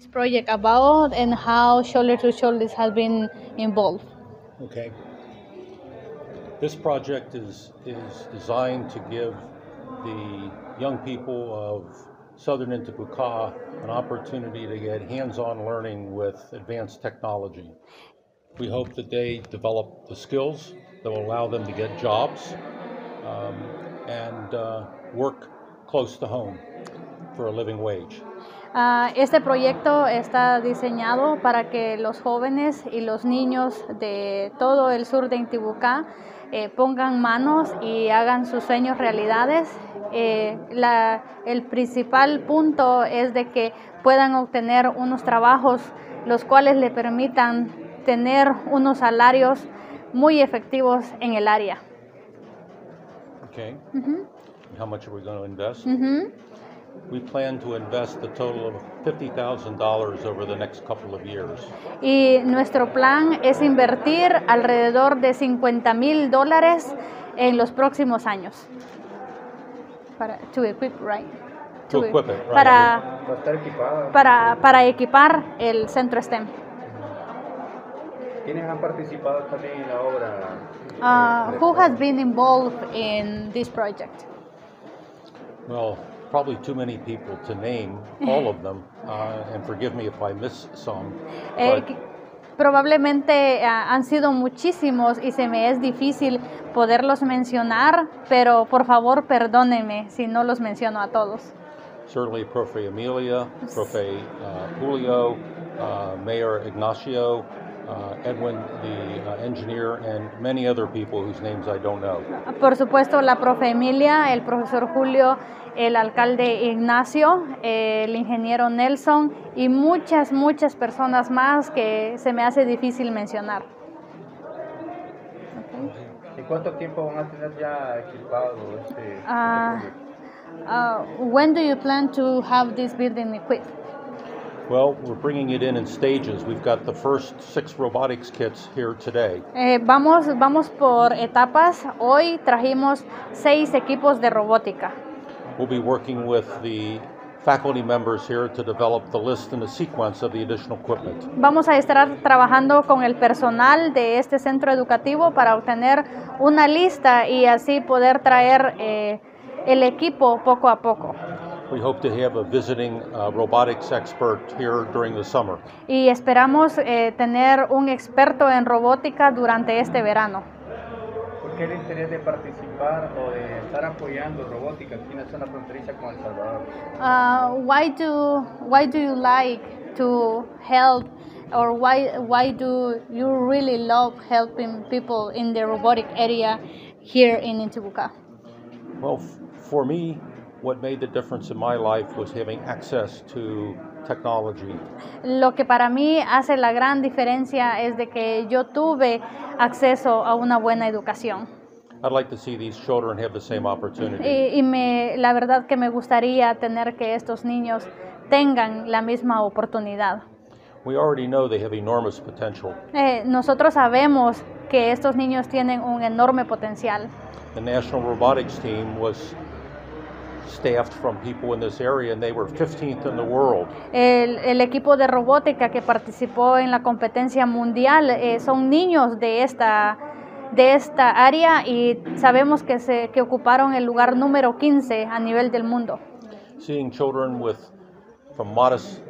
this project about and how Shoulder to Shoulders has been involved. Okay. This project is, is designed to give the young people of Southern Intibucá an opportunity to get hands-on learning with advanced technology. We hope that they develop the skills that will allow them to get jobs um, and uh, work close to home for a living wage. Ah, este proyecto está diseñado para que los jóvenes y los niños de todo el sur de Intibucá eh, pongan manos y hagan sus sueños realidades. Eh, la- el principal punto es de que puedan obtener unos trabajos los cuales le permitan tener unos salarios muy efectivos en el área. Okay? How much are we going to invest? We plan to invest a total of $50,000 over the next couple of years. Y nuestro plan es invertir alrededor de 50 mil dólares en los próximos años. Para, to equip, right? To equip it, right. Para, para, para equipar el centro STEM. ¿Quiénes han participado también en la obra? Uh, who has been involved in this project? Well, probably too many people to name all of them, uh, and forgive me if I miss some. Eh, but probablemente ah, han sido muchísimos y se me es difícil poderlos mencionar, pero por favor perdónenme si no los menciono a todos. certainly Profe Amelia, Profe uh, Julio, uh, Mayor Ignacio, uh, Edwin, the uh, engineer, and many other people whose names I don't know. Por supuesto, la profe Emilia, el profesor Julio, el alcalde Ignacio, el ingeniero Nelson y muchas, muchas personas más que se me hace difícil mencionar. ¿En cuánto tiempo van a tener ya equipado este, proyecto? Uh, when do you plan to have this building equipped? Well, we're bringing it in in stages. We've got the first six robotics kits here today. Eh, vamos, vamos por etapas. Hoy trajimos seis equipos de robótica. We'll be working with the faculty members here to develop the list and the sequence of the additional equipment. Vamos a estar trabajando con el personal de este centro educativo para obtener una lista y así poder traer eh, el equipo poco a poco. We hope to have a visiting uh, robotics expert here during the summer. Y esperamos eh, tener un experto en robótica durante este verano. ¿Por qué el interés de participar o de estar apoyando robótica aquí en la zona fronteriza con El Salvador? Uh, why do why do you like to help or why why do you really love helping people in the robotic area here in Intibucá? Well, for me, what made the difference in my life was having access to technology. Lo que para mí hace la gran diferencia es de que yo tuve acceso a una buena educación. I'd like to see these children have the same opportunity. Y, y me, la verdad que me gustaría tener que estos niños tengan la misma oportunidad. We already know they have enormous potential. Eh, nosotros sabemos que estos niños tienen un enorme potencial. The National Robotics Team was staffed from people in this area, and they were 15th in the world. El, el equipo de robótica que participó en la competencia mundial eh, son niños de esta, de esta área y sabemos que, se, que ocuparon el lugar número 15 a nivel del mundo. Seeing children with from modest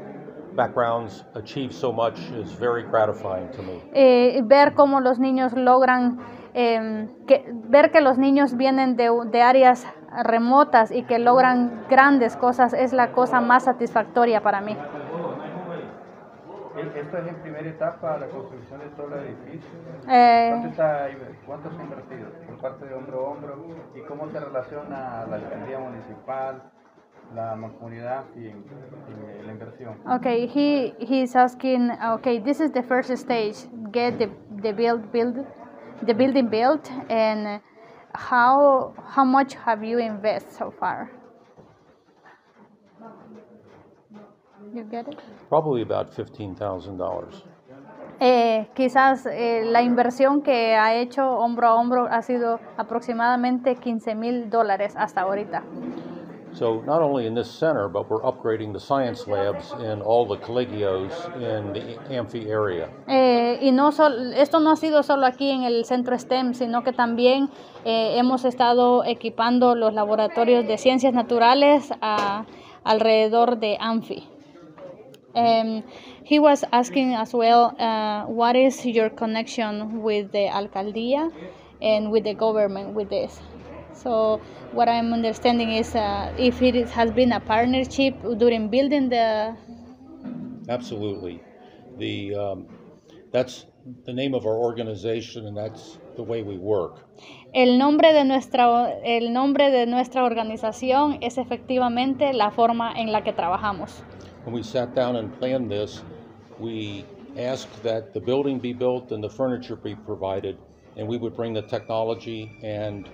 backgrounds achieve so much is very gratifying to me. Eh, ver cómo los niños logran, eh, que, ver que los niños vienen de, de áreas remotas y que logran grandes cosas es la cosa más satisfactoria para mí. ¿E- ¿Esto es en primera etapa la construcción de todo el edificio? Eh, ¿Cuánto, está, ¿Cuánto se ha invertido por parte de hombro a hombro? ¿Y cómo se relaciona la alcaldía municipal, la mancomunidad y, y la inversión? Okay, he he's asking. Okay, this is the first stage. Get the the build build the building built, and how how much have you invested so far? You get it? Probably about $15,000. Eh, quizás eh, la inversión que ha hecho hombro a hombro ha sido aproximadamente 15 mil dólares hasta ahorita. So not only in this center, but we're upgrading the science labs in all the colegios in the Amphi area. Eh, y no sol- esto no ha sido solo aquí en el centro STEM, sino que también eh, hemos estado equipando los laboratorios de ciencias naturales a- alrededor de Amphi. Um, he was asking as well, uh, what is your connection with the alcaldía and with the government with this? So what I'm understanding is uh, if it is- has been a partnership during building the Absolutely. The, um, that's the name of our organization and that's the way we work. El nombre de nuestra el nombre de nuestra organización es efectivamente la forma en la que trabajamos. When we sat down and planned this, we asked that the building be built and the furniture be provided, and we would bring the technology and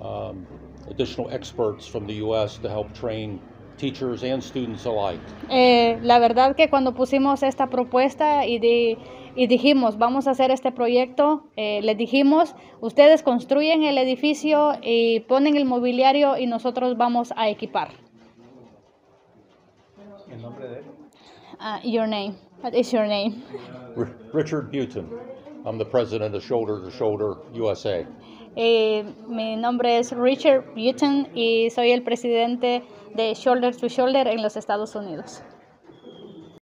um, additional experts from the U.S. to help train teachers and students alike. Eh, la verdad que cuando pusimos esta propuesta y, di- y dijimos vamos a hacer este proyecto, eh, les dijimos ustedes construyen el edificio y ponen el mobiliario y nosotros vamos a equipar. ¿El nombre de él? Ah, your name, what is your name? R- Richard Butin, I'm the president of Shoulder to Shoulder USA. Eh, mi nombre es Richard Button y soy el presidente de Shoulder to Shoulder en los Estados Unidos.